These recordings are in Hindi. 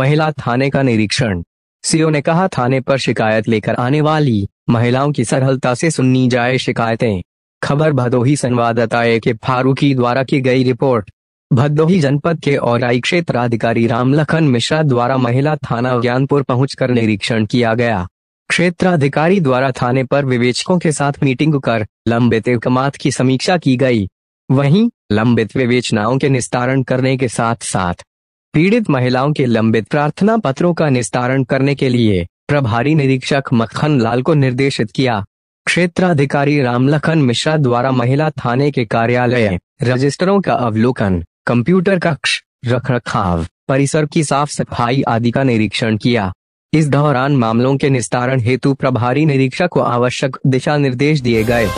महिला थाने का निरीक्षण। सीओ ने कहा, थाने पर शिकायत लेकर आने वाली महिलाओं की सरलता से सुननी जाए शिकायतें। खबर भदोही संवाददाता ए के फारूकी द्वारा की गई रिपोर्ट। भदोही जनपद के और क्षेत्राधिकारी रामलखन मिश्रा द्वारा महिला थाना ज्ञानपुर पहुंचकर निरीक्षण किया गया। क्षेत्राधिकारी द्वारा थाने पर विवेचकों के साथ मीटिंग कर लंबित इकमात की समीक्षा की गई। वहीं, लंबित विवेचनाओं के निस्तारण करने के साथ साथ पीड़ित महिलाओं के लंबित प्रार्थना पत्रों का निस्तारण करने के लिए प्रभारी निरीक्षक मक्खन लाल को निर्देशित किया। क्षेत्राधिकारी रामलखन मिश्रा द्वारा महिला थाने के कार्यालय रजिस्टरों का अवलोकन, कंप्यूटर कक्ष रख रखाव परिसर की साफ़ सफ़ाई आदि का निरीक्षण किया। इस दौरान मामलों के निस्तारण हेतु प्रभारी निरीक्षक को आवश्यक दिशा निर्देश दिए गए।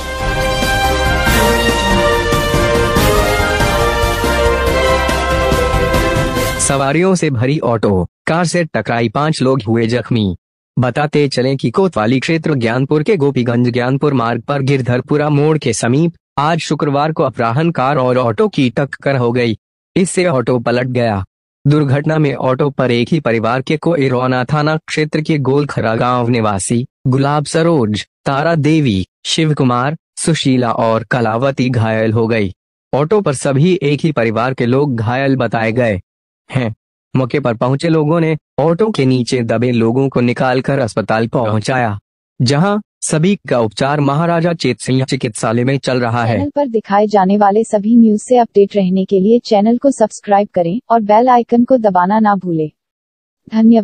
सवारियों से भरी ऑटो, कार से टकराई पाँच लोग हुए जख्मी। बताते चलें कि कोतवाली क्षेत्र ज्ञानपुर के गोपीगंज ज्ञानपुर मार्ग पर गिरधरपुरा मोड़ के समीप, आज शुक्रवार को अपराहन कार और ऑटो की टक्कर हो गई। इससे ऑटो पलट गया। दुर्घटना में ऑटो पर एक ही परिवार के कोइरोना थाना क्षेत्र के गोलखरा गाँव निवासी, गुलाब सरोज, तारा देवी शिव कुमार सुशीला और कलावती घायल हो गई। ऑटो पर सभी एक ही परिवार के लोग घायल बताए गए। हैं। मौके पर पहुँचे लोगों ने ऑटो के नीचे दबे लोगों को निकालकर अस्पताल पहुँचाया, जहाँ सभी का उपचार महाराजा चेत सिंह चिकित्सालय में चल रहा है। चैनल पर दिखाए जाने वाले सभी न्यूज़ से अपडेट रहने के लिए चैनल को सब्सक्राइब करें और बेल आइकन को दबाना ना भूले। धन्यवाद।